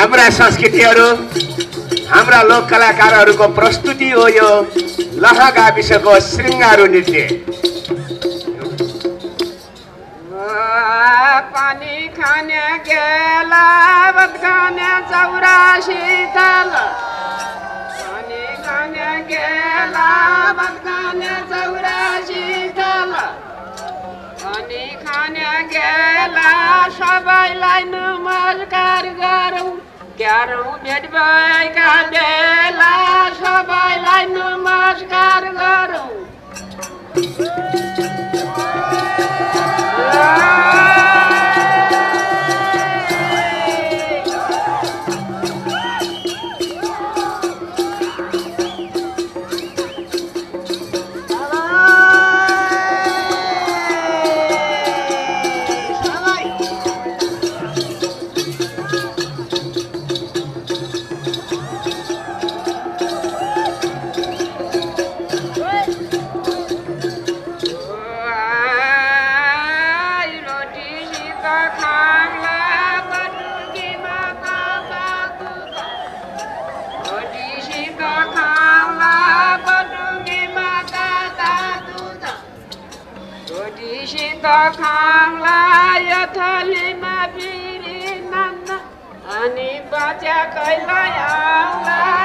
हाम्रा संस्कृतिहरू हाम्रा लोक कलाकारहरूको प्रस्तुति हो यो लह गाविसको शृङ्गारो नृत्य। पानी खाने गेला बद खाने चौराशी तल উমের বই কাঁদেলা সবাই লাই নমস্কার করো अनि बच्या कैलाई आउँला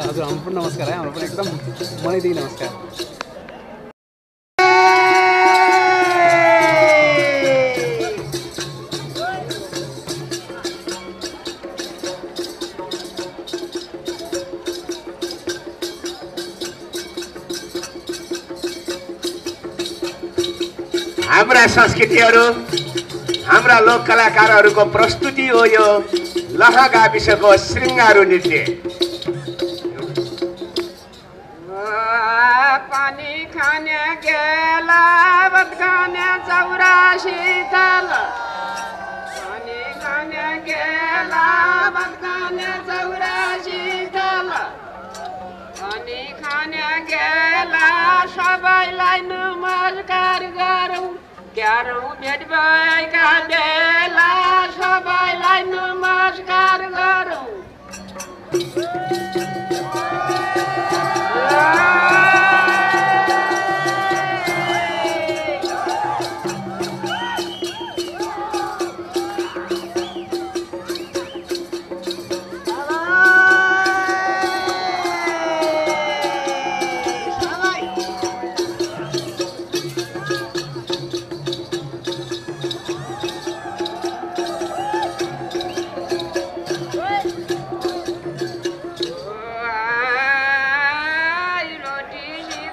हजुर हाम्रो पनि नमस्कार है हाम्रो पनि एकदम मनैदेखि नमस्कार हाम्रा संस्कृतिहरू हाम्रा लोक कलाकारहरूको प्रस्तुति हो यो लह गाविसको शृङ्गारो नृत्य আর উমের বই কাঁদেলা সবাই লাইন নমস্কার কর।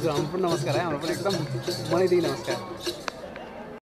नमस्कार नमस्कार हजुर हाम्रो पनि नमस्कार है